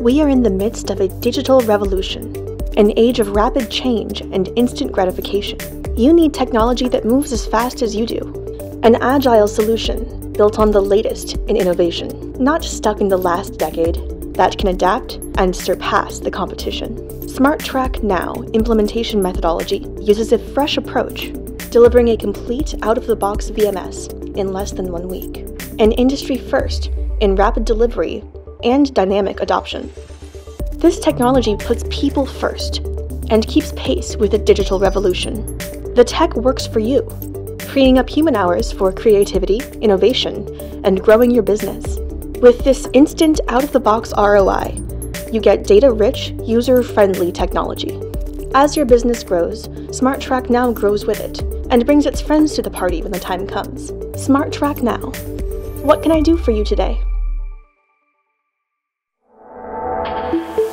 We are in the midst of a digital revolution, an age of rapid change and instant gratification. You need technology that moves as fast as you do. An agile solution built on the latest in innovation, not stuck in the last decade, that can adapt and surpass the competition. SmartTrack Now implementation methodology uses a fresh approach, delivering a complete out of the box VMS in less than one week. An industry first in rapid delivery and dynamic adoption. This technology puts people first and keeps pace with the digital revolution. The tech works for you, freeing up human hours for creativity, innovation, and growing your business. With this instant out of the box ROI, you get data rich, user friendly technology. As your business grows, SmartTrack Now grows with it and brings its friends to the party when the time comes. SmartTrack Now. What can I do for you today? thank you